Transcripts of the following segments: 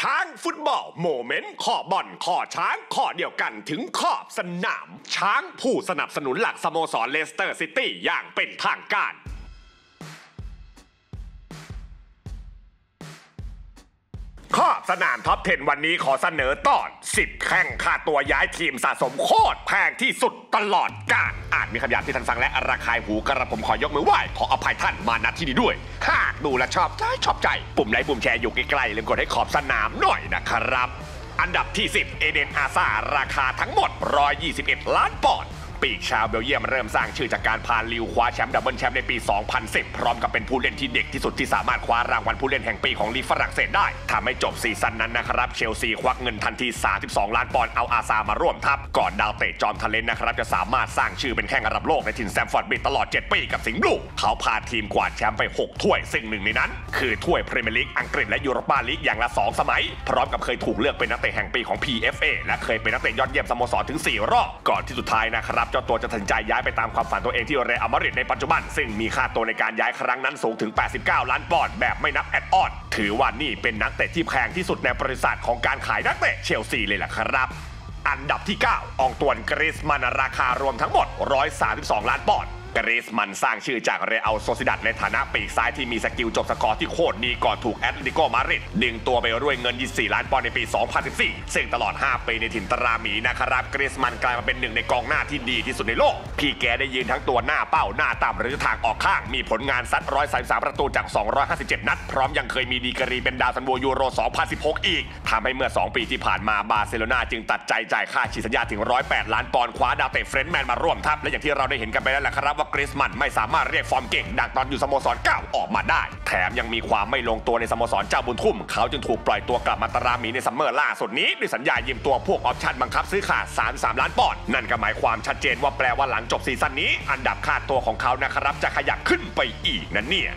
ช้าง football moment คอบอลคอช้างคอเดียวกันถึงขอบสนาม ช้างผู้สนับสนุนหลักสโมสรเลสเตอร์ซิตี้อย่างเป็นทางการ ขอบสนาม top 10 วันนี้ขอเสนอตอน 10 แข้งค่าตัวย้ายทีมสะสมโคตรแพงที่สุดตลอดกาลอาจมีคำหยาบที่ท่านฟังและระคายหูกระผมขอยกมือไหว้ขออภัยท่านมาณที่นี้ด้วยหากดูและชอบใจชอบใจ ปุ่มไลค์ปุ่มแชร์อยู่ใกล้ๆลืมกดให้ขอบสนามหน่อยนะครับ อันดับที่ 10 เอเดนอาซาร์ราคาทั้งหมด 121 ล้านปอนด์ ปีกชาวเบลเยียมเริ่มสร้างชื่อจากการพาลีลล์คว้าแชมป์ double แชมป์ในปี 2010 พร้อมกับเป็นผู้เล่นที่เด็กที่สุดที่สามารถคว้ารางวัลผู้เล่นแห่งปีของลีกฝรั่งเศสได้ทำให้จบ season นั้นนะครับเชลซีควักเงินทันที 32 ล้านปอนด์เอาอาซาร์มาร่วมทัพก่อนดาวเตะจอมทะเล้นนะครับจะสามารถสร้างชื่อเป็นแข้งระดับโลกในถิ่นสแตมฟอร์ดบริดจ์ตลอด 7 ปีกับสิงห์บลูเขาพาทีมกวาดแชมป์ไป 6 ถ้วยซึ่งหนึ่งในนั้น คือถ้วยพรีเมียร์ลีกอังกฤษและยูโรปาลีกอย่างละ 2 สมัย พร้อมกับเคยถูกเลือกเป็นนักเตะแห่งปีของ PFA และเคยเป็นนักเตะยอดเยี่ยมสโมสรถึง 4 รอบก่อนที่สุดท้ายนะครับเจ้าตัวจะตัดสินใจย้ายไปตามความฝันตัวเองที่เรอัลมาดริดในปัจจุบัน ซึ่งมีค่าตัวในการย้ายครั้งนั้นสูงถึง 89 ล้านปอนด์แบบไม่นับ add-on ถือว่านี่เป็นนักเตะที่แพงที่สุดในประวัติศาสตร์ของการขายนักเตะเชลซีเลยล่ะครับอันดับที่ 9 อองตวนกรีซมันน์ราคารวมทั้งหมด 132 ล้านปอนด์ กรีซมันน์สร้างชื่อจากเรอัลโซซิดัดในฐานะปีกซ้ายที่มี skill จบสกอร์ที่โคตรดีก่อนถูกแอตเลติโกมาดริดดึงตัวไปด้วยเงิน 24 ล้านปอนด์ในปี 2014 ซึ่งตลอด 5 ปีในถิ่นตราหมีนะครับกรีซมันน์กลายมาเป็นหนึ่งในกองหน้าที่ดีที่สุดในโลก พี่แกได้ยืนทั้งตัวหน้าเป้าหน้าต่ำหรือถ่างออกข้างมีผลงานซัด 133 ประตูจาก 257 นัด พร้อมยังเคยมีดีกรีเป็นดาวซัลโวยูโร 2016 อีกทำให้เมื่อ 2 ปีที่ผ่านมาบาร์เซโลนาจึงตัดใจจ่ายค่าฉีกสัญญาถึง 108 ล้านปอนด์คว้าดาวเตะ Frenchman มาร่วมทัพและอย่างที่เราได้เห็นกันไปแล้วแหละครับว่ากรีซมันน์ไม่สามารถเรียกฟอร์มเก่ง ดังตอนอยู่สโมสรเก่าออกมาได้ แถมยังมีความไม่ลงตัวในสโมสรเจ้าบุญทุ่ม เขาจึงถูกปล่อยตัวกลับมาตราหมีใน summer ล่าสุดนี้ด้วยสัญญายืมตัวพ่วง option บังคับซื้อขาด 33 ล้านปอนด์นั่นก็หมายความชัดเจนว่าแปลว่าหลังจบ season นี้ อันดับค่าตัวของเขานะครับจะขยับขึ้นไปอีกนั่นเนี่ย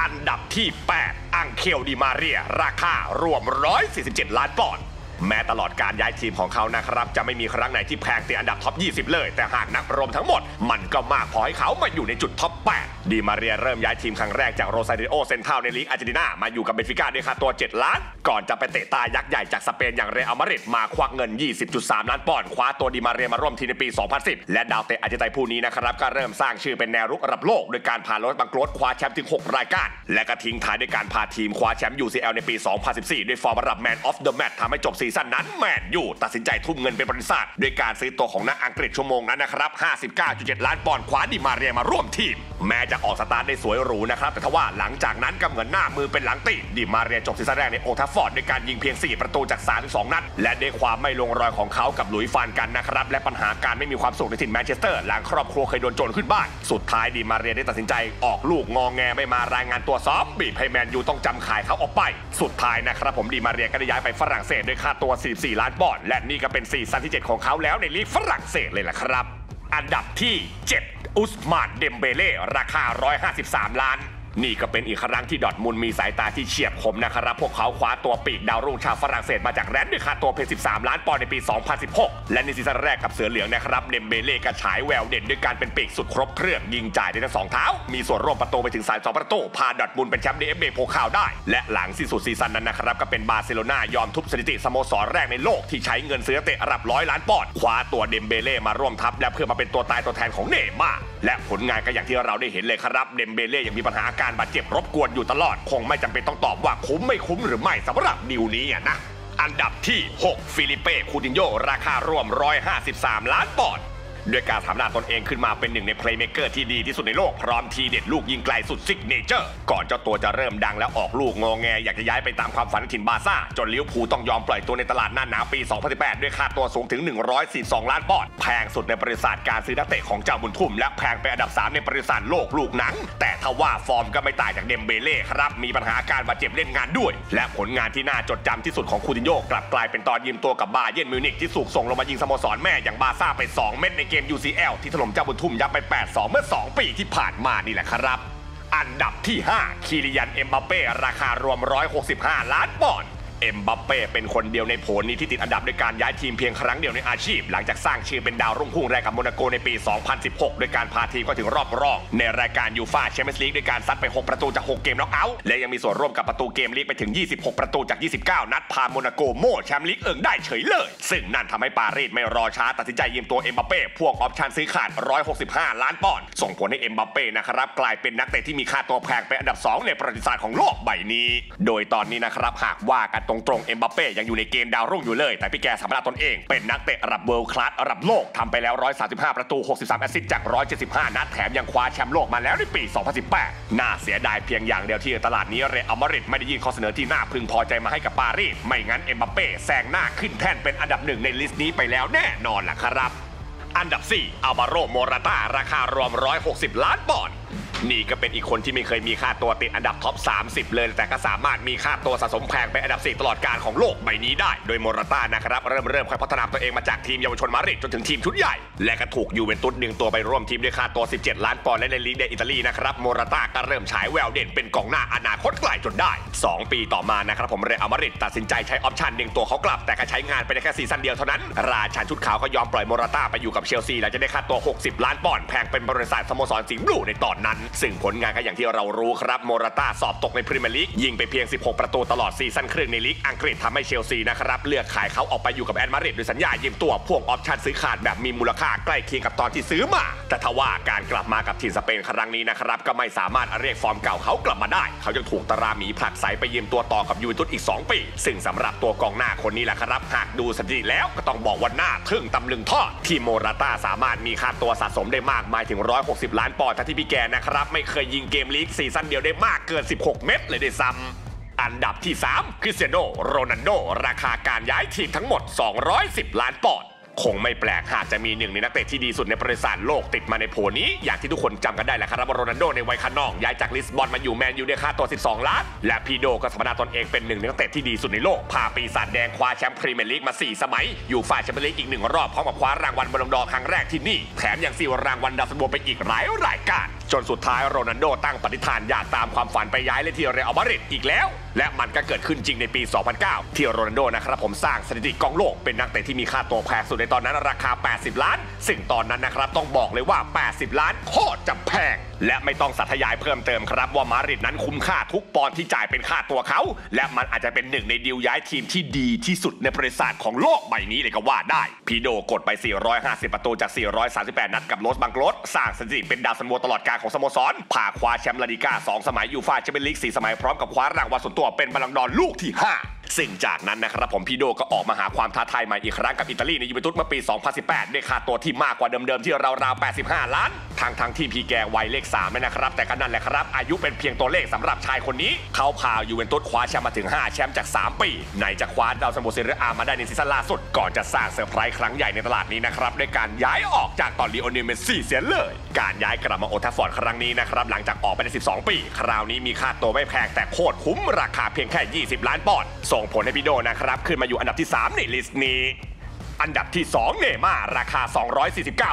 อันดับที่ 8 อังเคลดิมาเรีย ราคารวม 147 ล้านปอนด์ แม้ตลอดการย้ายทีมของเขานะครับจะไม่มีครั้งไหนที่แพงติดอันดับ top 20 เลย แต่หากนับรวมทั้งหมด มันก็มากพอให้เขามาอยู่ในจุด top 8ดิมาเรียเริ่มย้ายทีมครั้งแรกจากโรซาริโอเซนทรัลในลีกอาร์เจนตินา มาอยู่กับเบนฟิก้าด้วยค่าตัว 7 ล้าน ก่อนจะไปเตะตายักษ์ใหญ่จากสเปนอย่างเรอัลมาดริดมาควักเงิน 20.3 ล้านปอนด์คว้าตัวดิมาเรียมาร่วมทีมในปี 2010 และดาวเตะอาร์เจนตินผู้นี้นะครับก็เริ่มสร้างชื่อเป็นแนวรุกระดับโลกโดยการพาโลสบลังโกสคว้าแชมป์ถึง 6 รายการและก็ทิ้งท้ายด้วยการพาทีมคว้าแชมป์ UCL ในปี 2014 ด้วยฟอร์มระดับ Man of the Match ทำให้จบ season นั้นแมนยูตัดสินใจทุ่มเงินเป็นประวัติศาสตร์ด้วยการซื้อตัวของเกาะอังกฤษชั่วโมงนั้นนะครับ 59.7 ล้านปอนด์คว้าดิมาเรียมาร่วมทีม แม้จะออกสตาร์ทได้สวยหรูนะครับ แต่ทว่าหลังจากนั้นก็เหมือนหน้ามือเป็นหลังตีนดิมาเรียจบ season แรกในโอลด์แทรฟฟอร์ดด้วยการยิงเพียง 4 ประตูจาก 32 นัด และด้วยความไม่ลงรอยของเขากับหลุยส์ฟานกัลนะครับและปัญหาการไม่มีความสุขในถิ่นแมนเชสเตอร์หลังครอบครัวเคยโดนโจรขึ้นบ้านสุดท้ายดิมาเรียได้ตัดสินใจออกลูกงอแงไม่มารายงานตัวซ้อมบีบให้แมนยูต้องจำใจขายเขาออกไป สุดท้ายนะครับผมดิมาเรียก็ได้ย้ายไปฝรั่งเศสด้วยค่าตัว 44 ล้านปอนด์และนี่ก็เป็น season ที่ 7 ของเขาแล้วในลีกฝรั่งเศสเลยล่ะครับ อันดับที่ 7 อุสมานเดมเบเล่ราคา 153 ล้าน นี่ก็เป็นอีกครั้งที่ดอร์ทมุนด์มีสายตาที่เฉียบคมนะครับ พวกเขาคว้าตัวปีกดาวรุ่งชาวฝรั่งเศสมาจากแรนส์ด้วยค่าตัวเพียง 13 ล้านปอนด์ในปี 2016 และใน season แรกกับเสือเหลืองนะครับเดมเบเล่ก็ฉายแววเด่นด้วยการเป็นปีกสุดครบเครื่องยิงจ่ายได้ทั้งสองเท้า มีส่วนร่วมประตูไปถึง32ประตูพาดอร์ทมุนด์เป็นแชมป์ดีเอฟเบโพคาลได้ และหลังสิ้นสุด season นั้นนะครับก็เป็นบาร์เซโลนายอมทุบสถิติสโมสรแรกในโลกที่ใช้เงินซื้อนักเตะระดับร้อยล้านปอนด์คว้าตัวเดมเบเล่มาร่วมทัพและเพื่อมาเป็นตัวตายตัวแทนของเนย์มาร์และผลงานก็อย่างที่เราได้เห็นเลยครับเดมเบเล่ยังมีปัญหาอาการการบาดเจ็บรบกวนอยู่ตลอด คงไม่จำเป็นต้องตอบว่าคุ้มไม่คุ้มหรือไม่สำหรับดิวนี้อะนะ อันดับที่ 6 ฟิลิเป้คูตินโยราคารวม 153 ล้านปอนด์ ด้วยการพัฒนาตนเองขึ้นมาเป็นหนึ่งในเพลย์เม k เกอร์ที่ดีที่สุดในโลกพร้อมทีเด็ดลูกยิงไกลสุด signature ก่อนเจ้าตัวจะเริ่มดังและออกลูกงอแงอยากจะย้ายไปตามความฝันถิ่นบาร์ซ่า จนลิเวอร์พูลต้องยอมปล่อยตัวในตลาดหน้าหนาวปี 2018 ด้วยค่าตัวสูงถึง 142 ล้านปอนด์แพงสุดในประวัติศาสตร์การซื้อนักเตะของเจ้าบุญทุ่ม และแพงเป็นอันดับ 3 ในประวัติศาสตร์โลกลูกหนัง แต่ทว่าฟอร์มก็ไม่ต่างจากเดมเบเล่ครับมีปัญหาการบาดเจ็บเล่นงานด้วย และผลงานที่น่าจดจำที่สุดของคูตินโยกลับกลายเป็นตอนยืมตัวกับบาเยิร์นมิวนิกที่ถูกส่งลงมายิงสโมสรแม่อย่างบาร์ซ่าไป 2 เม็ดในเกม UCL ที่ถล่มเจ้าบุญทุ่มยับไป 8-2 เมื่อ 2 ปีที่ผ่านมานี่แหละครับ อันดับที่ 5คีเลียนเอ็มบัปเป้ราคารวม 165 ล้านปอนด์ เอ็มบัปเป้เป็นคนเดียวในโผนี้ที่ติดอันดับด้วยการย้ายทีมเพียงครั้งเดียวในอาชีพ หลังจากสร้างชื่อเป็นดาวรุ่งพุ่งแรงกับโมนาโกในปี 2016 ด้วยการพาทีมเข้าถึงรอบรอง ในรายการยูฟ่าแชมเปี้ยนส์ลีกด้วยการซัดไป 6 ประตูจาก 6 เกมน็อกเอาท์และยังมีส่วนร่วมกับประตูเกมลีกไปถึง 26 ประตูจาก 29 นัดพาโมนาโกโม่แชมป์ลีกเอิงได้เฉยเลย ซึ่งนั่นทำให้ปารีสไม่รอช้าตัดสินใจยืมตัวเอ็มบัปเป้พ่วง option ซื้อขาด 165 ล้านปอนด์ส่งผลให้เอ็มบัปเป้นะครับกลายเป็นนักเตะที่มีค่าตัวแพงเป็นอันดับ 2 ในประวัติศาสตร์ของโลกใบนี้ โดยตอนนี้นะครับหากว่ากันตรงๆ เอ็มบัปเป้ยังอยู่ในเกณฑ์ดาวรุ่งอยู่เลย แต่พี่แกสถาปนาตนเองเป็นนักเตะระดับ world class ระดับโลกทำไปแล้ว 135 ประตู 63 แอสซิสต์จาก 175 นัดแถมยังคว้าแชมป์โลกมาแล้วในปี 2018 น่าเสียดายเพียงอย่างเดียวที่ตลาดนี้เรอัลมาดริดไม่ได้ยื่นข้อเสนอที่น่าพึงพอใจมาให้กับปารีสไม่งั้นเอ็มบัปเป้แซงหน้าขึ้นแท่นเป็นอันดับหนึ่งใน list นี้ไปแล้วแน่นอนล่ะครับ อันดับ 4 อัลวาโรโมราตาราคารวม 160 ล้านปอนด์ นี่ก็เป็นอีกคนที่ไม่เคยมีค่าตัวติดอันดับท็อป 30 เลย แต่ก็สามารถมีค่าตัวสะสมแพงเป็นอันดับ 4 ตลอดกาลของโลกใบนี้ได้ โดยโมราตานะครับ เริ่มเริ่มค่อยพัฒนาตัวเองมาจากทีมเยาวชนมาดริดจนถึงทีมชุดใหญ่ และก็ถูกยูเวนตุสดึงตัวไปร่วมทีมด้วยค่าตัว 17 ล้านปอนด์และในลีกเดอิตาลีนะครับโมราตาก็เริ่มฉายแววเด่นเป็นกองหน้าอนาคตไกลจนได้ 2 ปีต่อมานะครับผมเรอัลมาดริดตัดสินใจใช้ option ดึงตัวเขากลับ แต่ก็ใช้งานไปได้แค่ซีซั่นเดียวเท่านั้น ราชันชุดขาวก็ยอมปล่อยโมราตาไปอยู่กับเชลซีหลังจากได้ค่าตัว 60 ล้านปอนด์แพงเป็นสถิติสโมสรสิงห์บลูในตอนนั้นซึ่งผลงานก็อย่างที่เรารู้ครับโมราตาสอบตกในพรีเมียร์ลีกยิงไปเพียง 16 ประตูตลอดซีซั่นครึ่งในลีกอังกฤษทำให้เชลซีนะครับเลือกขายเขาออกไปอยู่กับแอตมาดริดด้วยสัญญายืมตัวพ่วง option ซื้อขาดแบบมีมูลค่าใกล้เคียงกับตอนที่ซื้อมา แต่ทว่าการกลับมากับทีมสเปนครั้งนี้นะครับก็ไม่สามารถเรียกฟอร์มเก่าเขากลับมาได้ เขายังถูกตราหมีผลักไสไปยืมตัวต่อกับยูเวนตุสอีก 2 ปี ซึ่งสำหรับตัวกองหน้าคนนี้แหละครับหากดูสถิติแล้วก็ต้องบอกว่าน่าทึ่งตำลึงทอดที่โมราตาสามารถมีค่าตัวสะสมได้มากมายถึง 160 ล้านปอนด์ที่พี่แกนะครับไม่เคยยิงเกมลีกซีซั่นเดียวได้มากเกิน 16 เม็ดเลยด้วยซ้ำอันดับที่ 3 คริสเตียโนโรนัลโด ราคาการย้ายทีมทั้งหมด 210 ล้านปอนด์คงไม่แปลกหากจะมีหนึ่งในนักเตะที่ดีสุดในประวัติศาสตร์โลกติดมาในโผนี้ อย่างที่ทุกคนจำกันได้แหละครับว่าโรนัลโดในวัยคะนอง ย้ายจากลิสบอนมาอยู่แมนยูด้วยค่าตัว 12 ล้าน และพี่โด้ก็สถาปนาตนเองเป็นหนึ่งในนักเตะที่ดีสุดในโลก พาปีศาจแดงคว้าแชมป์พรีเมียร์ลีกมา 4 สมัย อยู่ฝ่ายแชมเปี้ยนลีกอีกหนึ่งรอบพร้อมกับคว้ารางวัลบอลลงดอร์ครั้งแรกที่นี่ แถมยังซิวรางวัลดาวซัลโวไปอีกหลายรายการจนสุดท้ายโรนัลโดตั้งปณิธานอยากตามความฝันไปย้ายเล่นที่เรอัลมาดริดอีกแล้ว และมันก็เกิดขึ้นจริงในปี 2009 ที่โรนัลโดนะครับผมสร้างสถิติกองโลกเป็นนักเตะที่มีค่าตัวแพงสุดในตอนนั้นราคา 80 ล้าน ซึ่งตอนนั้นนะครับต้องบอกเลยว่า 80 ล้านโคตรจะแพง และไม่ต้องสัทยายเพิ่มเติมครับว่ามาริดนั้นคุ้มค่าทุกปอนที่จ่ายเป็นค่าตัวเขา และมันอาจจะเป็นหนึ่งในดีลย้ายทีมที่ดีที่สุดในประวัติศาสตร์ของโลกใบนี้เลยก็ว่าได้ พีโดกดไป 450 ประตูจาก 438 นัดกับโลสบลังโกสสร้างสถิติเป็นดาวซัลโวตลอดกาลของสโมสรพาคว้าแชมป์ลาลิก้า2สมัยยูฟ่าแชมเปี้ยนลีก4สมัยพร้อมกับคว้ารางวัลส่วนตัวเป็นบอลลงดอร์ลูกที่ 5ซึ่งจากนั้นนะครับผมพี่โด้ก็ออกมาหาความท้าทายใหม่อีกครั้งกับอิตาลีในยูเวนตุสเมื่อปี 2018 ด้วยค่าตัวที่มากกว่าเดิมๆ ที่ราวๆ 85 ล้านทั้งทั้งที่พี่แกวัยเลข3นะครับ แต่ก็นั่นแหละครับ อายุเป็นเพียงตัวเลขสำหรับชายคนนี้ เขาพายูเวนตุสคว้าแชมป์มาถึง 5 แชมป์จาก 3 ปี ไหนจะคว้าดาวซัลโวเซเรียอามาได้ในซีซั่นล่าสุด ก่อนจะสร้างเซอร์ไพรส์ครั้งใหญ่ในตลาดนี้นะครับด้วยการย้ายออกจากตามลีโอเนลเมสซี่เสียเลย การย้ายกลับมาโอลด์แทรฟฟอร์ดครั้งนี้นะครับหลังจากออกไปใน 12 ปี คราวนี้มีค่าตัวไม่แพงแต่โคตรคุ้มราคาเพียงแค่ 20 ล้านปอนด์ส่งผลให้พี่โด้นะครับ ขึ้นมาอยู่อันดับที่ 3 ใน list นี้ อันดับที่ 2 เนย์มาร์ราคา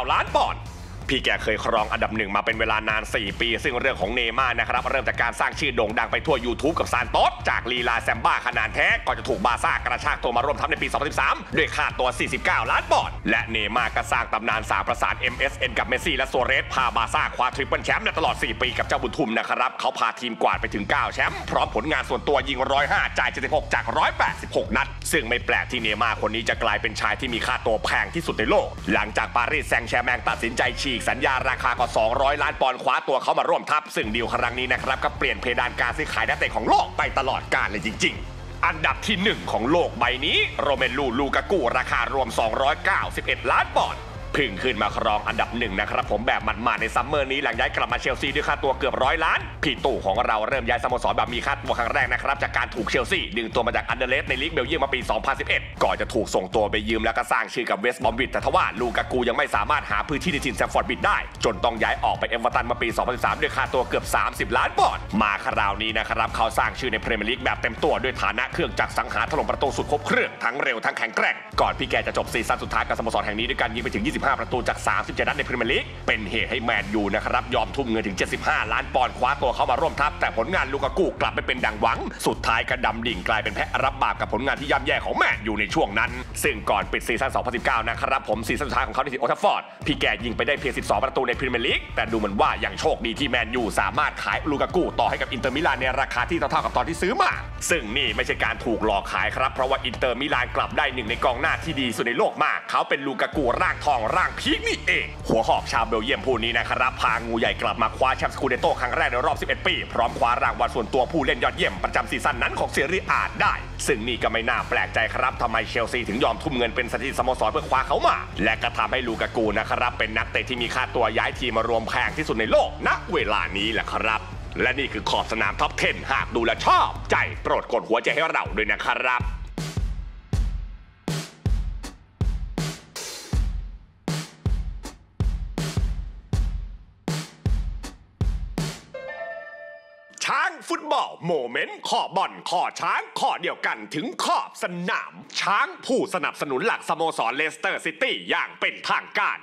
249 ล้านปอนด์ พี่แกเคยครองอันดับหนึ่งมาเป็นเวลานาน 4 ปี ซึ่งเรื่องของเนย์มาร์นะครับ เริ่มจากการสร้างชื่อโด่งดังไปทั่ว YouTube กับซานโตสจากลีลาแซมบ้าขนาดแท้ ก่อนจะถูกบาร์ซ่ากระชากตัวมาร่วมทัพในปี 2013 ด้วยค่าตัว 49 ล้านปอนด์และเนย์มาร์ก็สร้างตำนานสามประสาน MSN กับเมสซี่และซัวเรซพาบาร์ซ่าคว้าทริปเปิลแชมป์ในตลอด 4 ปีกับเจ้าบุญทุ่มนะครับเขาพาทีมกวาดไปถึง 9 แชมป์พร้อมผลงานส่วนตัวยิง 105 จ่าย 76 จาก 186 นัด ซึ่งไม่แปลกที่เนย์มาร์คนนี้จะกลายเป็นชายที่มีค่าตัวแพงที่สุดในโลก หลังจากปารีสแซงต์แชร์แมงตัดสินใจฉีกสัญญาราคากว่า 200 ล้านปอนด์คว้าตัวเขามาร่วมทัพ ซึ่งดีลครั้งนี้นะครับก็เปลี่ยนเพดานการซื้อขายนักเตะของโลกไปตลอดกาลเลยจริง ๆอันดับที่ 1 ของโลกใบนี้ โรเมลูลูกากูราคารวม 291 ล้านปอนด์ พึ่งขึ้นมาครองอันดับหนึ่งนะครับผมแบบมันมาในซัมเมอร์นี้หลังย้ายกลับมาเชลซีด้วยค่าตัวเกือบร้อยล้านพี่ตู่ของเราเริ่มย้ายสโมสรแบบมีค่าตัวครั้งแรกนะครับจากการถูกเชลซีดึงตัวมาจากอันเดอร์เลชท์ในลีกเบลเยียมมาปี 2011 ก่อนจะถูกส่งตัวไปยืมแล้วก็สร้างชื่อกับเวสต์บรอมวิชแต่ทว่าลูกากูยังไม่สามารถหาพื้นที่ในถิ่นสแตมฟอร์ดบริดจ์ได้ จนต้องย้ายออกไปเอเวอร์ตันมาปี 2013 ด้วยค่าตัวเกือบ 30 ล้านปอนด์มาคราวนี้นะครับเขาสร้างชื่อในพรีเมียร์ลีกแบบเต็มตัวด้วยฐานะเครื่องจักรสังหารถล่มประตูสุดครบเครื่องทั้งเร็วทั้งแข็งแกร่งก่อนพี่แกจะจบซีซั่นสุดท้ายกับสโมสรแห่งนี้ด้วยการยิงไปถึง25 ประตูจาก 37 นัดในพรีเมียร์ลีก เป็นเหตุให้แมนยูนะครับยอมทุ่มเงินถึง 75 ล้านปอนด์คว้าตัวเขามาร่วมทัพ แต่ผลงานลูกากูกลับไม่เป็นดังหวัง สุดท้ายกระดำดิ่งกลายเป็นแพะรับบาปกับผลงานที่ย่ำแย่ของแมนยูในช่วงนั้น ซึ่งก่อนปิดซีซั่น 2019 นะครับผมซีซั่นสุดท้ายของเขาที่โอลด์แทรฟฟอร์ดพี่แกยิงไปได้เพียง 12 ประตูในพรีเมียร์ลีกแต่ดูเหมือนว่ายังโชคดีที่แมนยูสามารถขายลูกากูต่อให้กับอินเตอร์มิลานในราคาที่เท่าๆกับตอนที่ซื้อมา ซึ่งนี่ไม่ใช่การถูกหลอกขายครับเพราะว่าอินเตอร์มิลานกลับได้หนึ่งในกองหน้าที่ดีสุดในโลกมา เขาเป็นลูกากูร่างทองร่าง peak นี่เอง หัวหอกชาวเบลเยียมผู้นี้นะครับพางูใหญ่กลับมาคว้าแชมป์สกูเดโต้ครั้งแรกในรอบ 11 ปี พร้อมคว้ารางวัลส่วนตัวผู้เล่นยอดเยี่ยมประจำซีซั่นนั้นของเซเรียอาได้ ซึ่งนี่ก็ไม่น่าแปลกใจครับทำไมเชลซีถึงยอมทุ่มเงินเป็นสถิติสโมสรเพื่อคว้าเขามา และก็ทำให้ลูกากูนะครับเป็นนักเตะที่มีค่าตัวย้ายทีมมารวมแพงที่สุดในโลกณเวลานี้แหละครับและนี่คือขอบสนามท็อป 10 หากดูแล้วชอบ ใจโปรดกดหัวใจให้เราด้วยนะครับ football moment ขอบอลขอช้างขอเดียวกันถึงขอบสนาม ช้างผู้สนับสนุนหลักสโมสรเลสเตอร์ซิตี้อย่างเป็นทางการ